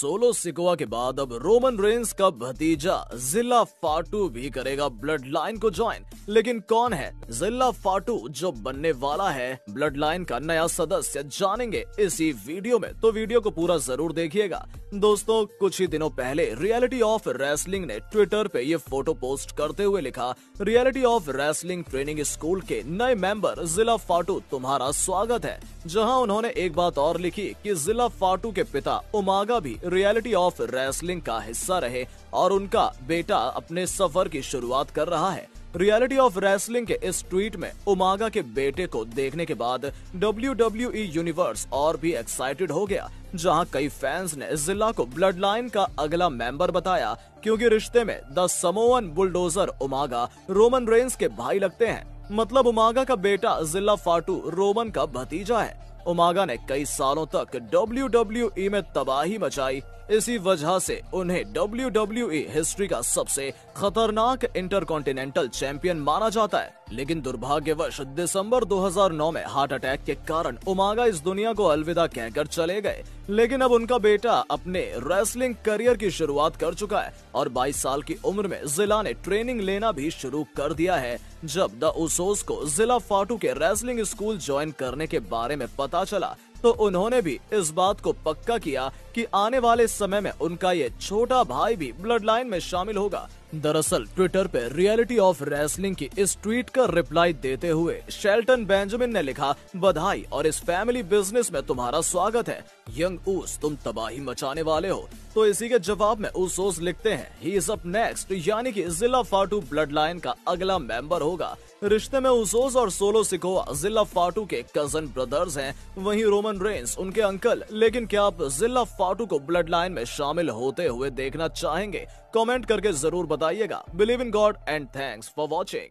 Solo Sikoa के बाद अब रोमन रेंस का भतीजा जिला फाटू भी करेगा ब्लड लाइन को ज्वाइन। लेकिन कौन है जिला फाटू जो बनने वाला है? ब्लड लाइन का नया सदस्य जानेंगे इसी वीडियो में। तो वीडियो को पूरा ज़रूर देखिएगा। दोस्तों, कुछ ही दिनों पहले रियलिटी ऑफ़ रेसलिंग ने ट्विटर पे ये फ़ोटो पोस्ट करते हुए लिखा reality of wrestling training school के नए मेंबर जिला फाटू, तुम्हारा स्वागत है। जहाँ उन्होंने एक बात और लिखी कि जिला फाटू के पिता उमागा भी रियलिटी ऑफ़ रेसलिंग का हिस्सा रहे और उनका बेटा अपने सफ़र की शुरुआत कर रहा है। रियलिटी ऑफ़ रेसलिंग के इस ट्वीट में उमागा के बेटे को देखने के बाद डब्ल्यू डब्ल्यू यूनिवर्स और भी एक्साइटेड हो गया, जहाँ कई फैंस ने जिला को ब्लड लाइन का अगला मेंबर बताया, क्योंकि रिश्ते में the Samoan bulldozer Umaga Roman Reigns के भाई लगते हैं। मतलब उमागा का बेटा जिला फाटू रोमन का भतीजा है। उमागा ने कई सालों तक डब्ल्यू में तबाही मचाई। इसी वजह से उन्हें डब्ल्यू हिस्ट्री का सबसे खतरनाक इंटरकॉन्टिनेंटल चैंपियन माना जाता है। लेकिन दुर्भाग्यवश दिसंबर 2009 में हार्ट अटैक के कारण उमागा इस दुनिया को अलविदा कहकर चले गए। लेकिन अब उनका बेटा अपने रेसलिंग करियर की शुरुआत कर चुका है और 22 साल की उम्र में जिला ने ट्रेनिंग लेना भी शुरू कर दिया है। जब द उसोस को जिला फाटू के रेसलिंग स्कूल ज्वाइन करने के बारे में पता चला तो उन्होंने भी इस बात को पक्का किया कि आने वाले समय में उनका ये छोटा भाई भी ब्लड लाइन में शामिल होगा। दरअसल ट्विटर पर रियलिटी ऑफ़ रेसलिंग की इस ट्वीट का रिप्लाई देते हुए शेल्टन बेंजामिन ने लिखा, बधाई, और इस फैमिली बिज़नेस में तुम्हारा स्वागत है। यंग ऊस तुम तबाही मचाने वाले हो। तो इसी के जवाब में ऊसोस लिखते हैं ही इज़ अप नेक्स्ट यानी कि जिला फाटू ब्लड लाइन का अगला मेंबर होगा। रिश्ते में उसोस और सोलो सिकोआ जिला फाटू के कज़न ब्रदर्स हैं। वहीं रोमन रेंस, उनके अंकल लेकिन क्या आप जिला फाटू को ब्लड लाइन में शामिल होते हुए देखना चाहेंगे? कमेंट करके ज़रूर बताइएगा। Believe in God and thanks for watching